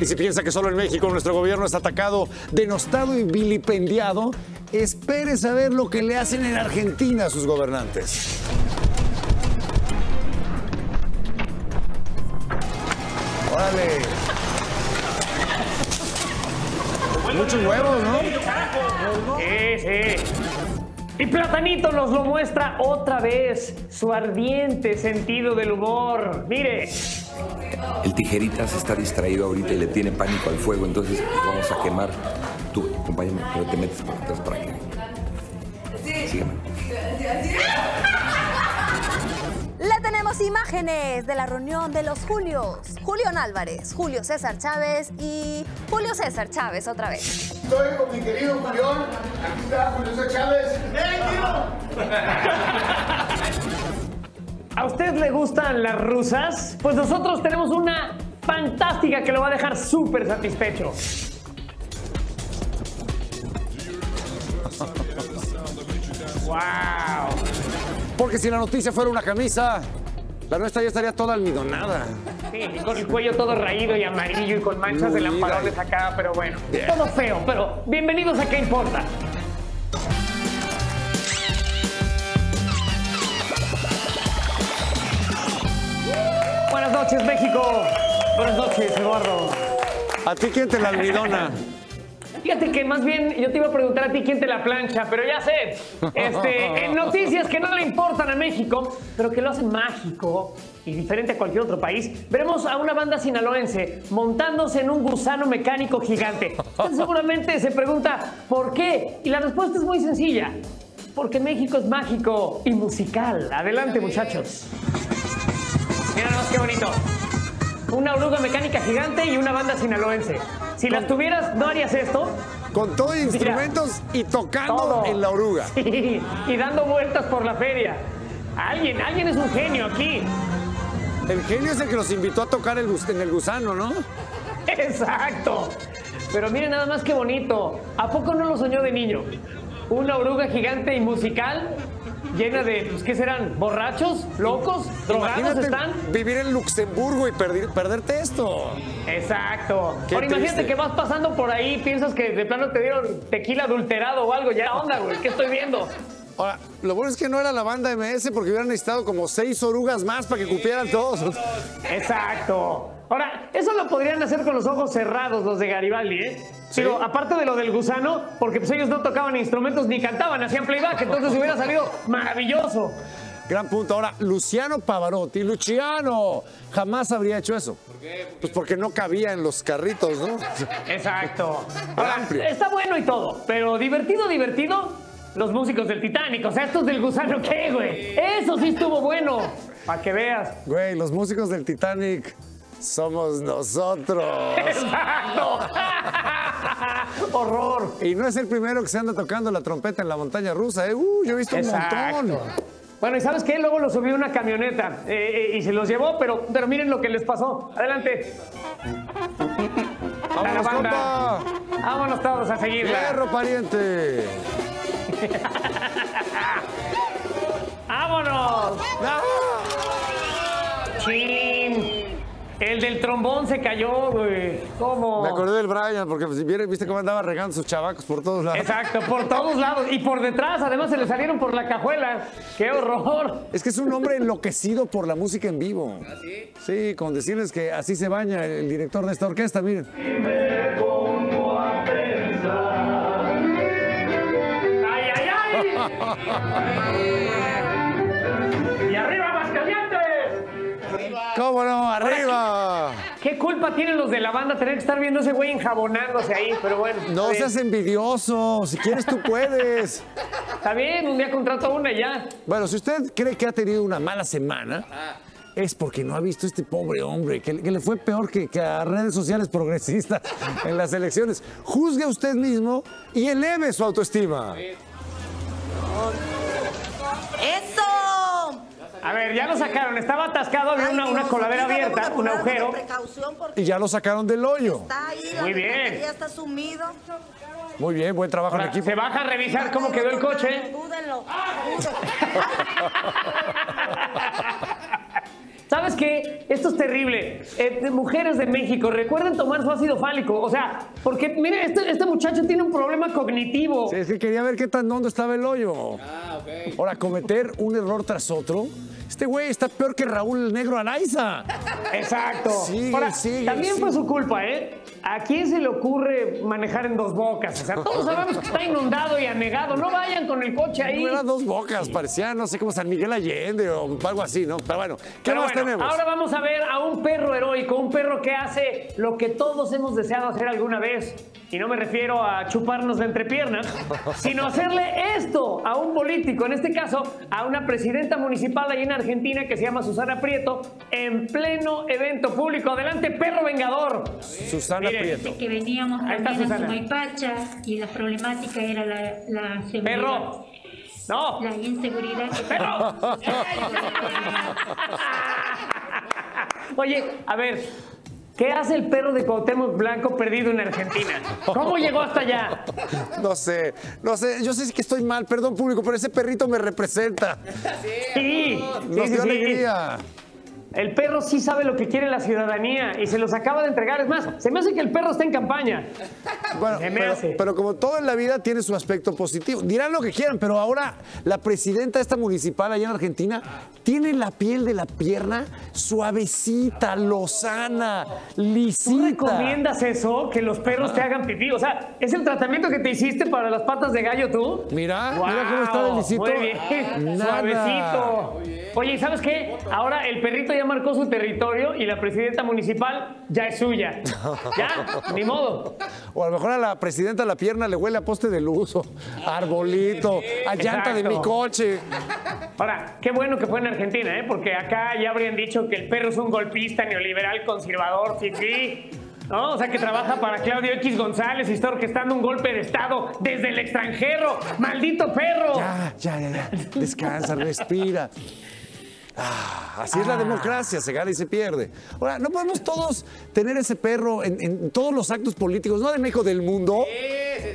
Y si piensa que solo en México nuestro gobierno es atacado, denostado y vilipendiado, espere saber lo que le hacen en Argentina a sus gobernantes. Órale. Muchos huevos, ¿no? Sí, sí. Y Platanito nos lo muestra otra vez, su ardiente sentido del humor. Mire, El tijeritas está distraído ahorita y le tiene pánico al fuego, entonces vamos a quemar. Tú, acompáñame, pero te metes por atrás para que. Sígueme. Le tenemos imágenes de la reunión de los Julios. Julián Álvarez, Julio César Chávez y Julio César Chávez otra vez. Estoy con mi querido Julián. Aquí está Julio César Chávez. ¡Eh, tío! ¿A usted le gustan las rusas? Pues nosotros tenemos una fantástica que lo va a dejar súper satisfecho. ¡Wow! Porque si la noticia fuera una camisa, la nuestra ya estaría toda almidonada. Sí, con el cuello todo raído y amarillo y con manchas de lamparones acá, pero bueno, todo feo, pero bienvenidos a ¿Qué importa? Noches, México. Buenas noches, Eduardo. ¿A ti quién te la almidona? Fíjate que más bien yo te iba a preguntar a ti quién te la plancha, pero ya sé. Este, en noticias que no le importan a México, pero que lo hacen mágico y diferente a cualquier otro país, veremos a una banda sinaloense montándose en un gusano mecánico gigante. Usted seguramente se pregunta ¿por qué? Y la respuesta es muy sencilla. Porque México es mágico y musical. Adelante, muchachos. Mira nada más qué bonito. Una oruga mecánica gigante y una banda sinaloense. Si las tuvieras, ¿no harías esto? Con todo instrumentos y tocando Todo. en la oruga. Sí, y dando vueltas por la feria. Alguien, alguien es un genio aquí. El genio es el que los invitó a tocar el en el gusano, ¿no? Exacto. Pero miren nada más qué bonito. ¿A poco no lo soñó de niño? Una oruga gigante y musical llena de, pues, ¿qué serán? ¿Borrachos? ¿Locos? ¿Drogados Imagínate están? vivir en Luxemburgo y perder- perderte esto. Exacto. Qué Ahora imagínate que vas pasando por ahí, piensas que de plano te dieron tequila adulterado o algo. Ya onda, güey. ¿Qué estoy viendo? Ahora, lo bueno es que no era la banda MS porque hubieran necesitado como seis orugas más para que cupieran todos. Exacto. Ahora, eso lo podrían hacer con los ojos cerrados los de Garibaldi, ¿eh? Sí. Digo, aparte de lo del gusano, porque pues ellos no tocaban instrumentos ni cantaban, hacían playback, entonces hubiera salido maravilloso. Gran punto. Ahora, Luciano Pavarotti, Luciano, jamás habría hecho eso. ¿Por qué? Pues porque no cabía en los carritos, ¿no? Exacto. Ahora, Amplio. está bueno y todo, pero divertido, divertido, los músicos del Titanic, o sea, estos del gusano, ¿qué, güey? Eso sí estuvo bueno, para que veas. Güey, los músicos del Titanic somos nosotros. Exacto. Horror. Y no es el primero que se anda tocando la trompeta en la montaña rusa, ¿eh? Uh, yo he visto un montón. Bueno, ¿y sabes qué? Luego lo subió una camioneta eh, eh, y se los llevó, pero, pero miren lo que les pasó. Adelante. A la ¡Vámonos, banda. compa! Vámonos todos a seguirla. ¡Fierro, pariente! ¡Vámonos! ¡Ah! ¡Chin! El del trombón se cayó, güey. ¿Cómo? Me acordé del Brian, porque si viene- viste cómo andaba regando sus chavacos por todos lados. Exacto, por todos lados. Y por detrás, además, se le salieron por la cajuela. ¡Qué horror! Es que es un hombre enloquecido por la música en vivo. ¿Ah, sí? Sí, con decirles que así se baña el director de esta orquesta, miren. ¡Ay, ay, ay! ¡Y arriba, Aguascalientes! ¿Cómo no? ¡Arriba! ¿Qué culpa tienen los de la banda tener que estar viendo a ese güey enjabonándose ahí? Pero bueno. No seas envidioso. Si quieres, tú puedes. Está bien, un día contrato una y ya. Bueno, si usted cree que ha tenido una mala semana, es porque no ha visto a este pobre hombre, que, que le fue peor que, que a redes sociales progresistas en las elecciones. Juzgue a usted mismo y eleve su autoestima. ¡Eso! A ver, ya lo sacaron. Estaba atascado, había una, una coladera abierta, un agujero. Y ya lo sacaron del hoyo. está ahí, Muy bien. ya está sumido. Muy bien, buen trabajo en Ahora, equipo. se baja a revisar cómo quedó el coche. Dúdenlo. ¿Sabes qué? Esto es terrible. Eh, mujeres de México, recuerden tomar su ácido fálico. O sea, porque, mire, este, este muchacho tiene un problema cognitivo. Sí, es que quería ver qué tan hondo estaba el hoyo. Ah, ok. Ahora, cometer un error tras otro. Este güey está peor que Raúl Negro Araiza. Exacto. Sigue, Ahora, sigue, también sigue. fue su culpa, ¿eh? ¿A quién se le ocurre manejar en dos bocas? O sea, todos sabemos que está inundado y anegado. No vayan con el coche ahí. No eran dos bocas, parecía, no sé, como San Miguel Allende o algo así, ¿no? Pero bueno, ¿qué Pero más bueno, tenemos? Ahora vamos a ver a un perro heroico, un perro que hace lo que todos hemos deseado hacer alguna vez. Y no me refiero a chuparnos la entrepierna, sino hacerle esto a un político, en este caso a una presidenta municipal ahí en Argentina que se llama Susana Prieto, en pleno evento público. Adelante, perro vengador. Susana. Prieto. que veníamos Ahí está también a Susana. Sumaypacha y la problemática era la, la seguridad. Perro. No. La inseguridad que ¡Perro! Oye, a ver, ¿qué hace el perro de Cuauhtémoc Blanco perdido en Argentina? ¿Cómo llegó hasta allá? No sé, no sé, yo sé que estoy mal, perdón público, pero ese perrito me representa. Sí, Nos sí, dio sí, sí. El perro sí sabe lo que quiere la ciudadanía y se los acaba de entregar. Es más, se me hace que el perro está en campaña. Bueno, Se me pero, hace. pero como todo en la vida tiene su aspecto positivo. Dirán lo que quieran, pero ahora la presidenta esta municipal allá en Argentina tiene la piel de la pierna suavecita, lozana, ¿Tú lisita. recomiendas eso? Que los perros te hagan pipí. O sea, ¿es el tratamiento que te hiciste para las patas de gallo tú? Mira, mira cómo está delicito. Muy bien, Nada. suavecito. Oye, ¿y sabes qué? Ahora el perrito ya marcó su territorio y la presidenta municipal ya es suya. Ya, ni modo. O a lo mejor a la presidenta la pierna le huele a poste de luz, o arbolito, a llanta de mi coche. Ahora, qué bueno que fue en Argentina, ¿eh? Porque acá ya habrían dicho que el perro es un golpista, neoliberal, conservador, fifí. ¿No? O sea, que trabaja para Claudio X González y está orquestando un golpe de Estado desde el extranjero. ¡Maldito perro! Ya, ya, ya, ya. Descansa, respira. Ah, así es la democracia, se gana y se pierde. Ahora, no podemos todos tener ese perro en, en todos los actos políticos, no de México, del mundo.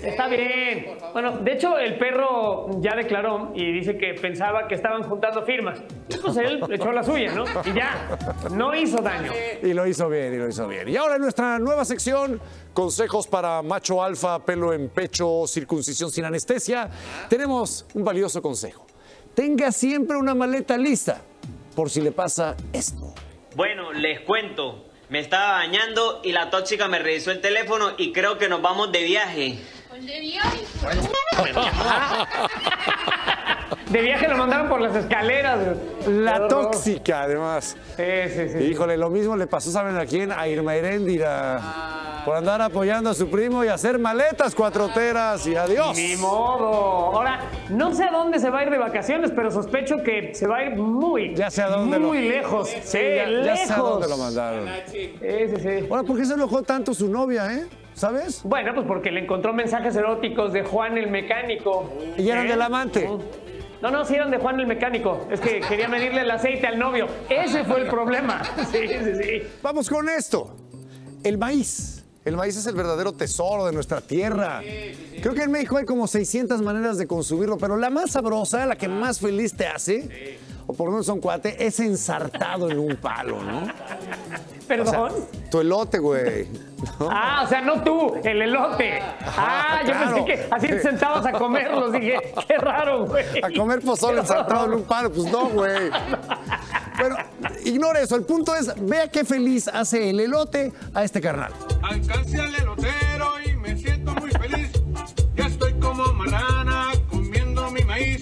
Está bien. Bueno, de hecho, el perro ya declaró y dice que pensaba que estaban juntando firmas. Y pues él echó la suya, ¿no? Y ya, no hizo daño. Y lo hizo bien, y lo hizo bien. Y ahora en nuestra nueva sección, consejos para macho alfa, pelo en pecho, circuncisión sin anestesia, tenemos un valioso consejo. Tenga siempre una maleta lista por si le pasa esto. Bueno, les cuento. Me estaba bañando y la tóxica me revisó el teléfono y creo que nos vamos de viaje. De viaje lo mandaron por las escaleras. La tóxica, además. Sí, sí, sí. Híjole, lo mismo le pasó, ¿saben a quién? A Irma Heréndira. Por andar apoyando a su primo y hacer maletas cuatroteras y adiós. Ni modo. Ahora, no sé a dónde se va a ir de vacaciones, pero sospecho que se va a ir muy, Ya sé a dónde lo- muy lejos. Sí, Sí, ya, ya lejos. sé a dónde lo mandaron. Sí, sí, sí. Ahora, ¿por qué se enojó tanto su novia, eh? ¿Sabes? Bueno, pues porque le encontró mensajes eróticos de Juan el mecánico. Y eran ¿Eh? del amante. No, no, sí eran de Juan el mecánico. Es que quería medirle el aceite al novio. Ese fue el problema. Sí, sí, sí. Vamos con esto. El maíz. El maíz es el verdadero tesoro de nuestra tierra. Creo que en México hay como 600 maneras de consumirlo, pero la más sabrosa, la que más feliz te hace, o por lo menos son cuate, es ensartado en un palo, ¿no? Perdón. Tu elote, güey. ¿no? Ah, o sea, no tú, el elote. Ah, yo claro. pensé que así te sentabas a comerlos. Dije, qué raro, güey. A comer pozole ensartado en un palo, pues no, güey. Pero ignore eso, el punto es, vea qué feliz hace el elote a este carnal. Alcancé al elotero y me siento muy feliz. Ya estoy como marrana comiendo mi maíz.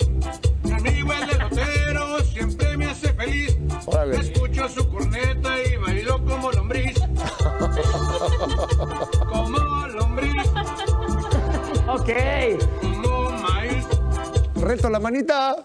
Mi amigo el elotero siempre me hace feliz. Órale. Escucho su corneta y bailo como lombriz. como lombriz, Ok, como maíz. Reto la manita.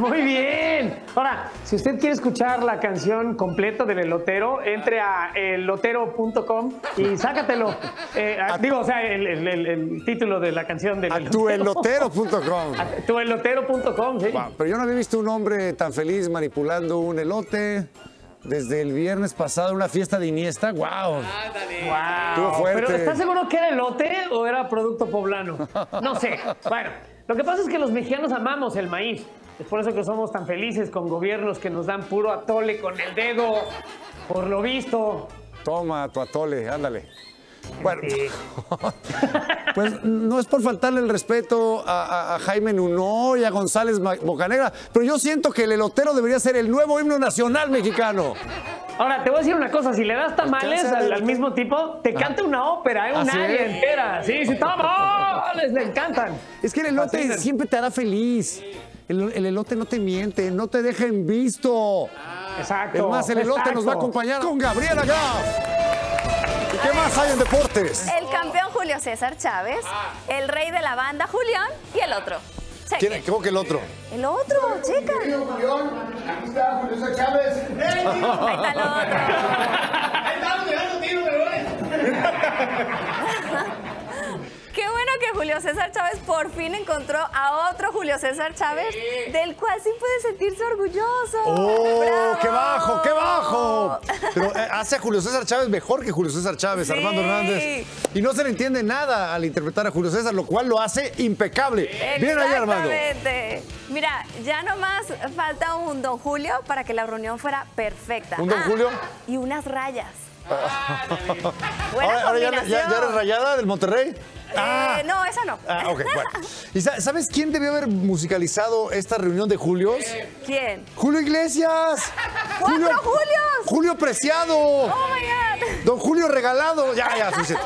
Muy bien. Ahora, si usted quiere escuchar la canción completa del elotero, entre a elotero.com y sácatelo. Eh, ah, digo, o sea, el, el- el- el título de la canción del A tuelotero.com. Tuelotero.com, sí. Wow, pero yo no había visto un hombre tan feliz manipulando un elote desde el viernes pasado una fiesta de Iniesta. ¡Wow! Wow. Estuvo fuerte. Pero ¿estás seguro que era elote o era producto poblano? No sé. Bueno, lo que pasa es que los mexicanos amamos el maíz. Es por eso que somos tan felices con gobiernos que nos dan puro atole con el dedo, por lo visto. Toma tu atole, ándale. Bueno, pues no es por faltarle el respeto a, a- a Jaime Nuno y a González Bocanegra, pero yo siento que el elotero debería ser el nuevo himno nacional mexicano. Ahora, te voy a decir una cosa, si le das tamales Alcanza, al, mismo tipo, te canta una ópera, ¿eh? ¿Ah, una área entera. Sí, sí, tamales, le encantan. Es que el elote siempre te hará feliz. El, el elote no te miente, no te deja en visto. Exacto. Es más, el elote nos va a acompañar con Gabriela Gaff. ¿Y qué más hay en deportes? El campeón Julio César Chávez, el rey de la banda Julián y el otro. ¿Quién, ¿Cómo que el otro? El otro, checa. Julián, aquí está Julio César Chávez. Ahí está el otro. Qué bueno que Julio César Chávez por fin encontró a otro Julio César Chávez, del cual sí puede sentirse orgulloso. ¡Oh, ¡Bravo! qué bajo, qué bajo! Pero eh, hace a Julio César Chávez mejor que Julio César Chávez, Sí. Armando Hernández. Y no se le entiende nada al interpretar a Julio César, lo cual lo hace impecable. Bien ahí, Armando. Exactamente. Mira, ya nomás falta un Don Julio para que la reunión fuera perfecta. ¿Un Don Julio? Y unas rayas. Buena Ahora, ahora ya, ya- combinación. ya eres rayada del Monterrey. Eh, no, esa no. Ah, ok, bueno. ¿Y sa- sabes quién debió haber musicalizado esta reunión de Julios? ¿Quién? Julio Iglesias. ¡Cuatro Julios! Julio Preciado. Oh my God. Don Julio Regalado. Ya, ya, suficiente.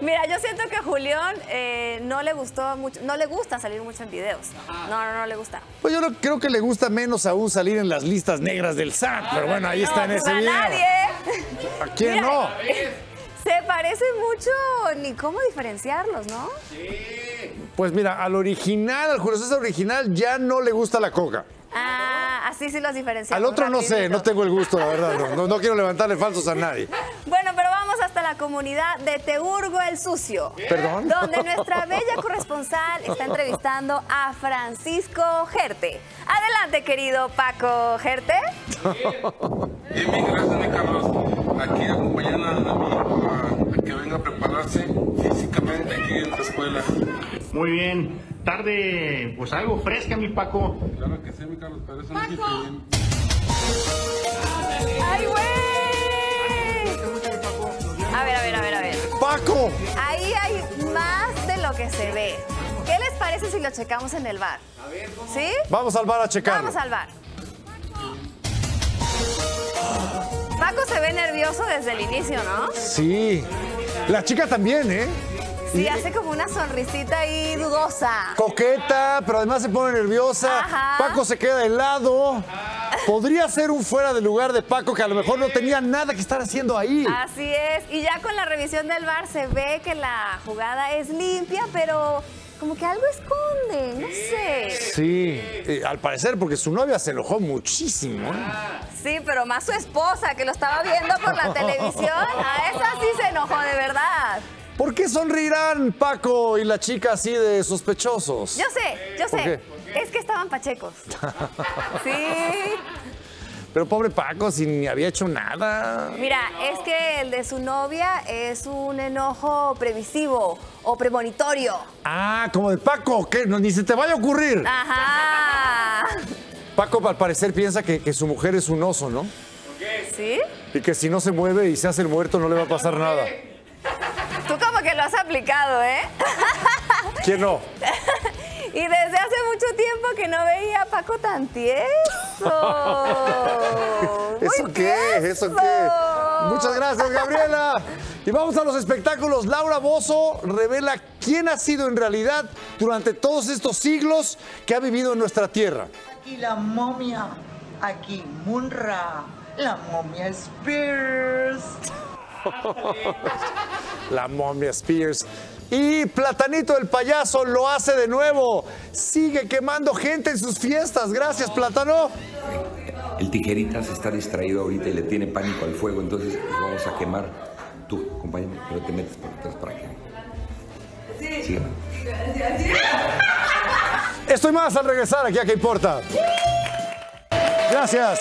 Mira, yo siento que a Julián eh, no le gustó mucho, no le gusta salir mucho en videos. No, no, no le gusta. Pues yo no- creo que le gusta menos aún salir en las listas negras del SAT, pero bueno, ahí está en No, ese a video. nadie. ¿A quién no? Parecen mucho, ni cómo diferenciarlos, ¿no? Pues mira, al original, al Julio original, ya no le gusta la coca. Ah, así sí los diferenciamos. Al otro no sé, no tengo el gusto, la verdad. No, no, no quiero levantarle falsos a nadie. Bueno, pero vamos hasta la comunidad de Teurgo el Sucio. ¿Perdón? Donde nuestra bella corresponsal está entrevistando a Francisco Gerte. Adelante, querido Paco Gerte. Bien, bien, gracias, mi Carlos. Aquí acompañando a mi hijo a, a a prepararse físicamente aquí en la escuela. Muy bien. Tarde, pues algo fresca, mi Paco. Claro que sí, mi Carlos, pero eso no es bien. ¡Ay, güey! A ver, a ver, a ver, a ver. ¡Paco! Ahí hay más de lo que se ve. ¿Qué les parece si lo checamos en el bar? ¿Sí? Vamos al bar a checarlo. Vamos al bar. Paco se ve nervioso desde el inicio, ¿no? Sí. La chica también, ¿eh? Sí, hace como una sonrisita ahí dudosa. Coqueta, pero además se pone nerviosa. Ajá. Paco se queda helado. Podría ser un fuera de lugar de Paco que a lo mejor no tenía nada que estar haciendo ahí. Así es. Y ya con la revisión del bar se ve que la jugada es limpia, pero como que algo esconde, no sé. Sí, eh, al parecer, porque su novia se enojó muchísimo. Sí, pero más su esposa que lo estaba viendo por la televisión. A esa sí se enojó de verdad. ¿Por qué sonreirán Paco y la chica así de sospechosos? Yo sé, yo ¿Por sé. Es que estaban pachecos. Sí. Pero pobre Paco, si ni había hecho nada. Mira, es que el de su novia es un enojo previsivo o premonitorio. Ah, como de Paco, que no, ni se te vaya a ocurrir. Ajá. Paco al parecer piensa que, que su mujer es un oso, ¿no? ¿Sí? Y que si no se mueve y se hace el muerto no le va a pasar nada. Tú como que lo has aplicado, ¿eh? ¿Quién no? Y desde hace mucho tiempo que no veía a Paco tan tieso. Muy ¿Eso qué? ¿Eso qué? Muchas gracias, Gabriela. Y vamos a los espectáculos. Laura Bozo revela quién ha sido en realidad durante todos estos siglos que ha vivido en nuestra tierra. Aquí la momia, aquí Munra, la momia Spears. La momia Spears. Y Platanito el payaso lo hace de nuevo. Sigue quemando gente en sus fiestas. Gracias, Plátano. El tijeritas está distraído ahorita y le tiene pánico al fuego, entonces vamos a quemar. Tú, acompáñame, pero te metes por atrás para que. Sígueme. Estoy más al regresar aquí a ¿Qué importa? Gracias.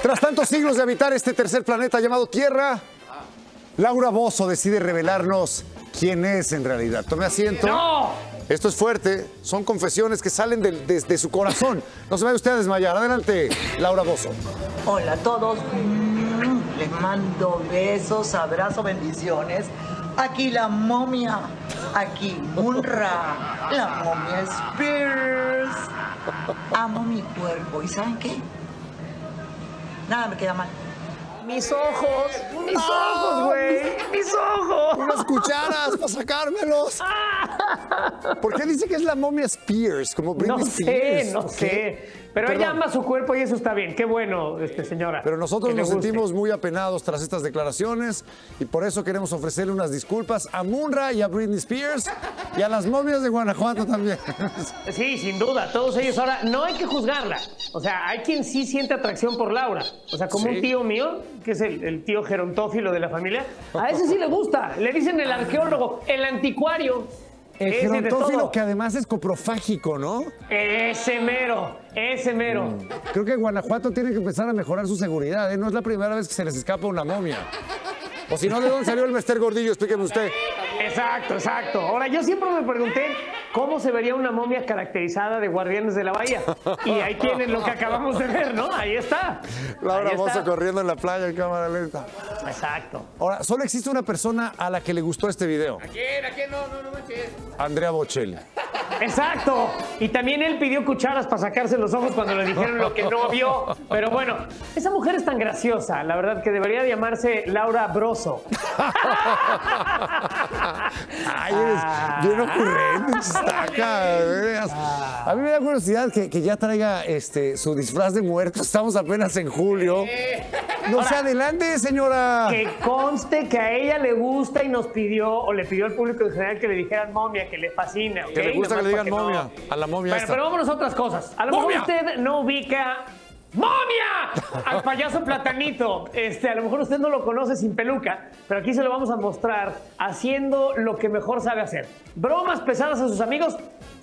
Tras tantos siglos de habitar este tercer planeta llamado Tierra, Laura Bozo decide revelarnos quién es en realidad. Tome asiento. ¡No! Esto es fuerte, son confesiones que salen desde su corazón. No se vaya usted a desmayar. Adelante, Laura Bozo. Hola a todos. Les mando besos, abrazos, bendiciones. Aquí la momia. Aquí Munra. La momia Spears. Amo mi cuerpo. ¿Y saben qué? Nada me queda mal. Mis ojos, mis ojos, güey, mis ojos. Unas cucharas para sacármelos. ¿Por qué dice que es la momia Spears? Como Britney No sé, no sé. Pero Perdón. ella ama su cuerpo y eso está bien. Qué bueno, este, señora. Pero nosotros nos sentimos muy apenados tras estas declaraciones y por eso queremos ofrecerle unas disculpas a Munra y a Britney Spears y a las momias de Guanajuato también. Sí, sin duda, todos ellos. Ahora, no hay que juzgarla. O sea, hay quien sí siente atracción por Laura. O sea, como Sí. un tío mío, que es el, el tío gerontófilo de la familia, a ese sí le gusta. Le dicen el arqueólogo, el anticuario. El gerontófilo que además es coprofágico, ¿no? Ese mero, ese mero. Creo que Guanajuato tiene que empezar a mejorar su seguridad, ¿eh? No es la primera vez que se les escapa una momia. O si no, ¿de dónde salió el Mester Gordillo? Explíqueme usted. Exacto, exacto. Ahora, yo siempre me pregunté cómo se vería una momia caracterizada de guardianes de la bahía. Y ahí tienen lo que acabamos de ver, ¿no? Ahí está. Laura Ahí está. Corriendo en la playa en cámara lenta. Exacto. Ahora, solo existe una persona a la que le gustó este video. quién? ¿A quién? No, no, no manches. Andrea Bocelli. Exacto. Y también él pidió cucharas para sacarse los ojos cuando le dijeron lo que no vio. Pero bueno, esa mujer es tan graciosa, la verdad, que debería llamarse Laura Broso. Ay, eres bien ocurrente, chistaca. de veras. A mí me da curiosidad que, que ya traiga este, su disfraz de muerto. Estamos apenas en julio. No se adelante, señora. Que conste que a ella le gusta y nos pidió, o le pidió al público en general que le dijeran momia, que le fascina. Que le gusta que le digan momia. no- A la momia Bueno, esta. pero vámonos a otras cosas. A lo mejor usted no ubica. ¡Momia! Al payaso platanito. Este, a lo mejor usted no lo conoce sin peluca, pero aquí se lo vamos a mostrar haciendo lo que mejor sabe hacer. Bromas pesadas a sus amigos,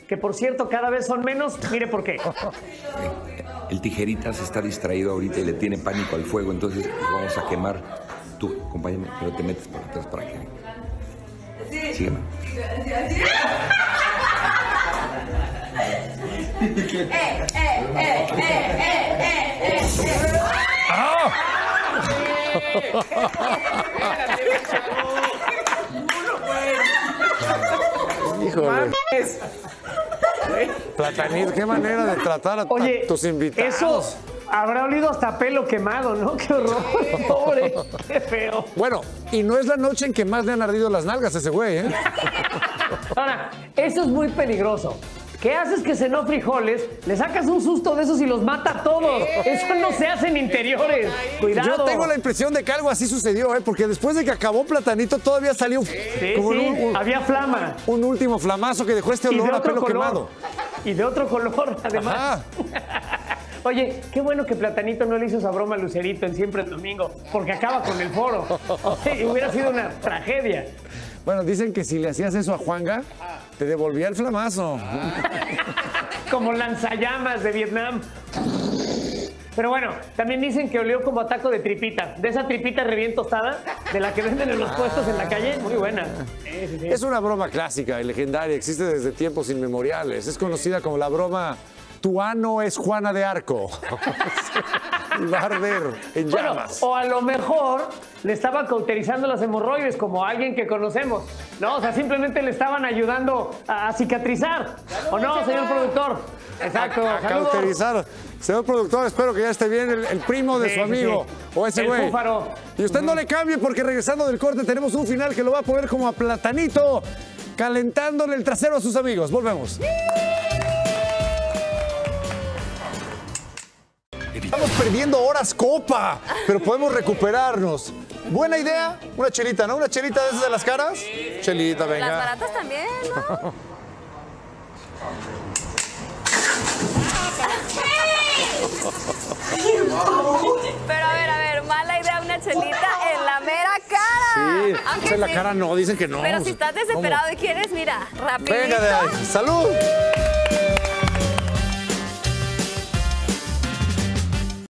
que por cierto cada vez son menos. Mire por qué. El tijeritas está distraído ahorita y le tiene pánico al fuego, entonces lo vamos a quemar. Tú, acompáñame, pero te metes por atrás para que. Sígueme. Híjole. Platanito, qué manera de tratar a, tus invitados. eso habrá olido hasta pelo quemado, ¿no? Qué horror. Pobre, qué feo. Bueno, y no es la noche en que más le han ardido las nalgas a ese güey, ¿eh? Ahora, eso es muy peligroso. ¿Qué haces que cenó frijoles? Le sacas un susto de esos y los mata a todos. Eso no se hace en interiores. Cuidado. Yo tengo la impresión de que algo así sucedió, ¿eh? Porque después de que acabó Platanito todavía salió Sí, como sí, un, un- había flama. un último flamazo que dejó este olor a pelo color. quemado. Y de otro color, además. Oye, qué bueno que Platanito no le hizo esa broma a Lucerito en Siempre el Domingo, porque acaba con el foro. Sí, hubiera sido una tragedia. Bueno, dicen que si le hacías eso a Juanga, te devolvía el flamazo. Como lanzallamas de Vietnam. Pero bueno, también dicen que olió como a taco de tripita. De esa tripita re bien tostada, de la que venden en los puestos en la calle. Muy buena. Sí, sí, sí. Es una broma clásica y legendaria, existe desde tiempos inmemoriales. Es conocida como la broma Tu ano es Juana de Arco. Va a arder en Bueno, llamas. o a lo mejor le estaba cauterizando las hemorroides como alguien que conocemos. No, o sea, simplemente le estaban ayudando a, a cicatrizar. ¿O no, señor productor? Exacto. a saludos. cauterizar. Señor productor, espero que ya esté bien el, el primo de Sí, su sí, amigo sí. o ese güey. Y usted no le cambie porque regresando del corte tenemos un final que lo va a poner como a platanito, calentándole el trasero a sus amigos. Volvemos. Estamos perdiendo horas copa, pero podemos recuperarnos. Buena idea, una chelita, ¿no? Una chelita de esas de las caras. Chelita, Las venga. baratas también, ¿no? Pero a ver, a ver, mala idea una chelita en la mera cara. Sí, Aunque en la sí. cara no, dicen que no. Pero si estás ¿Cómo? desesperado y quieres, mira, rapidito. Venga de ahí. ¡Salud!